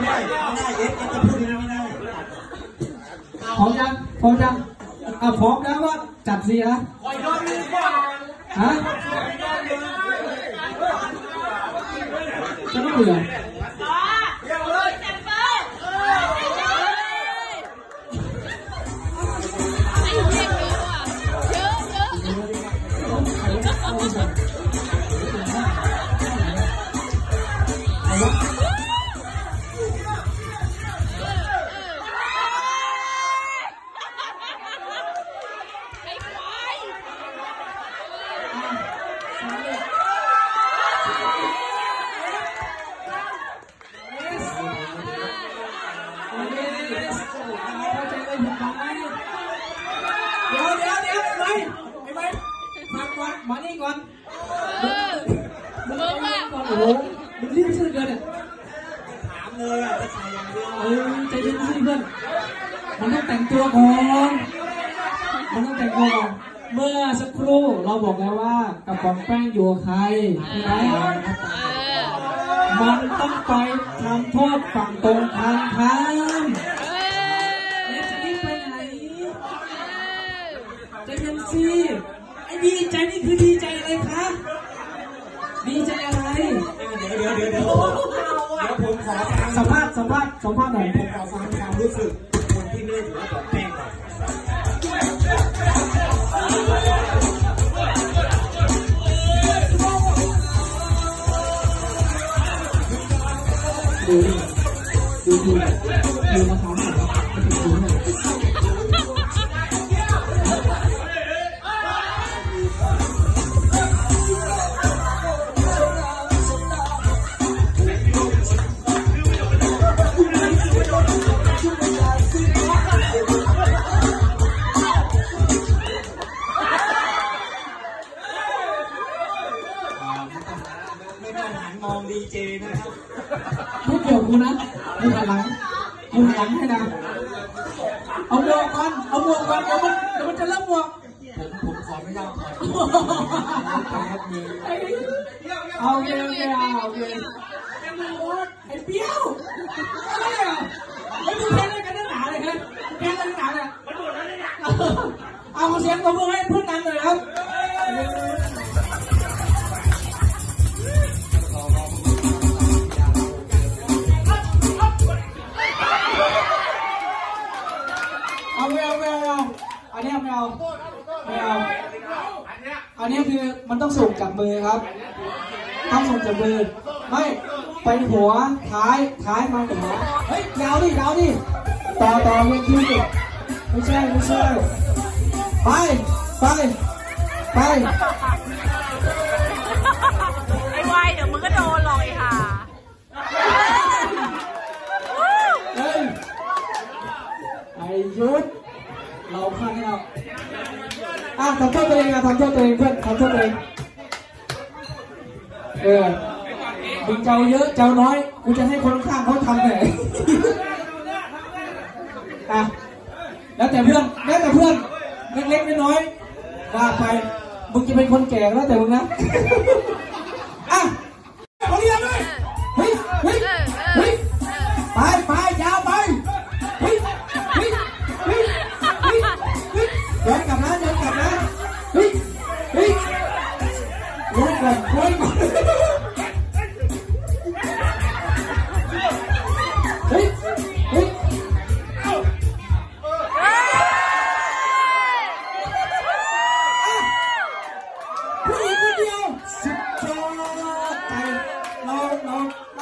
ไม่ได้เอ็กซ์จะพูดอย่างนั้นไม่ได้พร้อมยังพร้อมยังอะพร้อมแล้วว่าจัดสิฮะฮะจะไม่เบื่อ ฟังก่อนมานี่ก่อนมึงใจเย็นก่อนโอ้โหมึงรีบซื้อเกินอะถามเลยอะจะใส่อย่างเดียวเออใจเย็นสิเพื่อนมันต้องแต่งตัวก่อนมันต้องแต่งตัวก่อนเมื่อสักครู่เราบอกแล้วว่ากระป๋องแป้งอยู่กับใครใช่ไหมมันต้องไปทำโทษฝั่งตรงข้ามข้ามแล้วจะรีบไปไหนใจเย็นสิไอ้ ดีใจนี่คือดีใจอะไรคะ ดีใจอะไร เดี๋ยวเดี๋ยวเดี๋ยวเดี๋ยวเดี๋ยวผมขอฟังสัมภาษณ์สัมภาษณ์สัมภาษณ์หน่อยผมขอฟังความรู้สึกคนที่ไม่ได้ถือว่าปลอมแป้งก่อนดูดิดูดูดูมะพร้าวหน่อยครับดูหน่อย นะครับไม่เกี่ยวกูนะกูหันหลังกูหันหลังให้นะ เอาหมวกก่อนเอาหมวกก่อนเดี๋ยวมันเดี๋ยวมันจะเริ่มหมวกผมผมขอไม่ได้ขอครับมีเอาโอเคโอเคเอาโอเคไอ้เปี้ยว เอาไม่เอาไม่เอาอันนี้ไม่เอาไม่เอาอันนี้คือมันต้องส่งจากมือครับ ต้องส่งจากมือ ไม่ไปหัวท้ายท้ายมาหัวเฮ้ยยาวดิยาวดิต่อต่อเวทีไม่ใช่ไม่ใช่ไปไปไป อะทำโทษตัวเองอะทำโทษตัวเองเพื่อนทำโทษตัวเองเออมึงเจ้าเยอะเจ้าน้อยกูจะให้คนข้างเขาทำไหนอะแล้วแต่เพื่อนแล้วแต่เพื่อนเล็กๆน้อยๆว่าไปมึงจะเป็นคนแก่แล้วแต่มึงนะ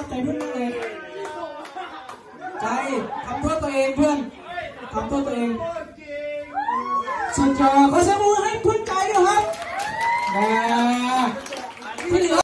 ใจเพื่อนมาเลย ใจทำเพื่อตัวเองเพื่อนทำเพื่อตัวเอง สุดยอดขอเสียงมือให้เพื่อนใจด้วยครับ